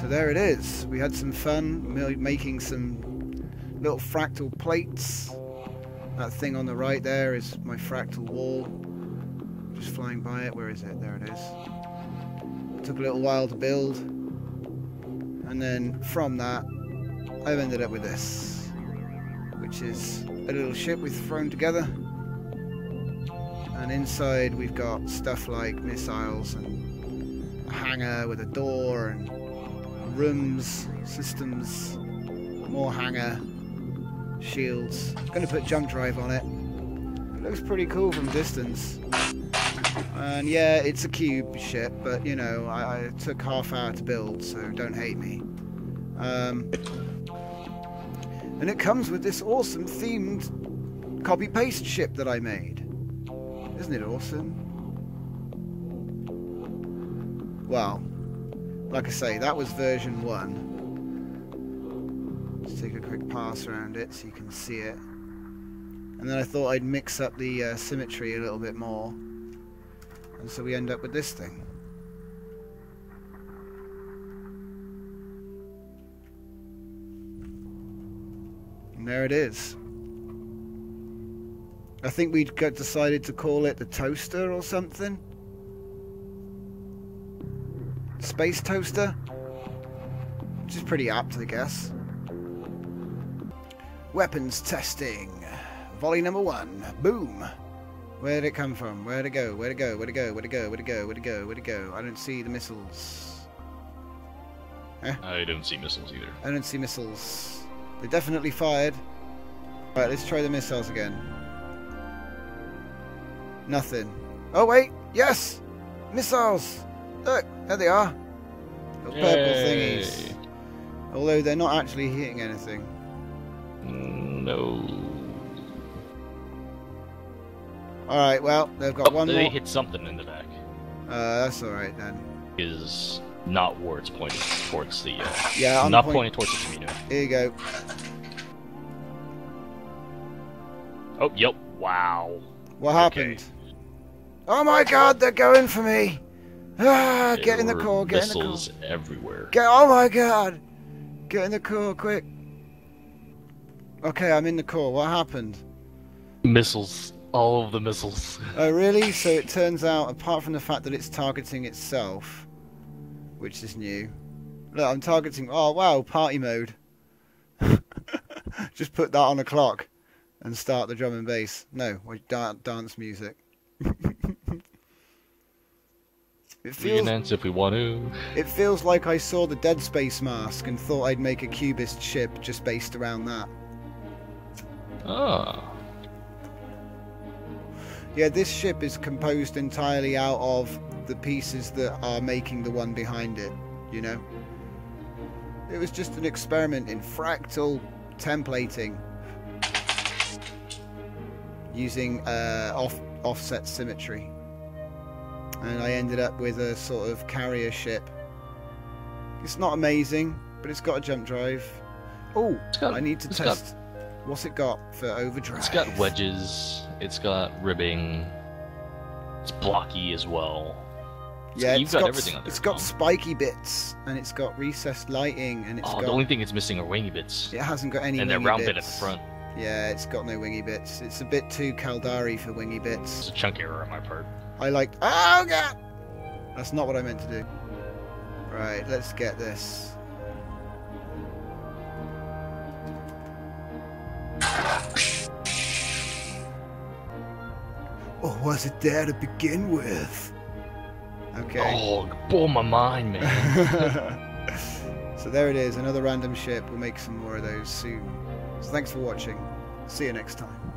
So there it is. We had some fun making some little fractal plates. That thing on the right there is my fractal wall. Just flying by it. Where is it? There it is. Took a little while to build. And then from that, I've ended up with this. Which is a little ship we've thrown together. And inside we've got stuff like missiles and a hangar with a door and rooms, systems, more hangar, shields. Going to put jump drive on it. It looks pretty cool from distance. And yeah, it's a cube ship, but you know, I, I took half hour to build, so don't hate me. Um, and it comes with this awesome themed copy-paste ship that I made. Isn't it awesome? Well, like I say, that was version 1. Let's take a quick pass around it so you can see it. And then I thought I'd mix up the uh, symmetry a little bit more. And so we end up with this thing. And there it is. I think we decided to call it the toaster or something. Space toaster, which is pretty apt, I guess. Weapons testing, volley number one. Boom. Where'd it come from? Where'd it go? Where'd it go? Where'd it go? Where'd it go? Where'd it go? Where'd it go? Where'd it go? I don't see the missiles. Eh? I don't see missiles either. I don't see missiles. They definitely fired. Right, let's try the missiles again. Nothing. Oh wait, yes! Missiles! Look, there they are. Little purple Yay. thingies. Although they're not actually hitting anything. Mm, No. Alright, well, they've got Oh, one they more. hit something in the back. Uh, that's alright then. Is not where it's pointed towards the. Uh, Yeah, I'm not point- pointed towards the Camino. Here you go. Oh, yep. Wow. What Okay. happened? Oh my god, they're going for me! Ah, get in the core, get in the core. missiles everywhere. Get, oh my god! Get in the core, quick! Okay, I'm in the core. What happened? Missiles. All of the missiles. Oh, really? So it turns out, apart from the fact that it's targeting itself, which is new. Look, I'm targeting. Oh, wow, party mode. Just put that on a clock and start the drum and bass. No, dance music. it We can dance if we want to. it feels like I saw the Dead Space mask and thought I'd make a cubist ship just based around that. Ah. Yeah, this ship is composed entirely out of the pieces that are making the one behind it, you know? It was just an experiment in fractal templating using uh, off offset symmetry. And I ended up with a sort of carrier ship. It's not amazing, but it's got a jump drive. Oh, I need to test. What's it got for overdrive? It's got wedges. It's got ribbing. It's blocky as well. Yeah, you've it's got got, everything s- under It's got spiky bits, and it's got recessed lighting, and it's Oh, got. the only thing it's missing are wingy bits. It hasn't got any. and that round bits. bit at the front. Yeah, it's got no wingy bits. It's a bit too Caldari for wingy bits. It's a chunk error on my part. I like... Oh god! That's not what I meant to do. Right, let's get this. Or was it there to begin with? Okay. Oh, blow my mind, man. so there it is, another random ship. We'll make some more of those soon. So thanks for watching. See you next time.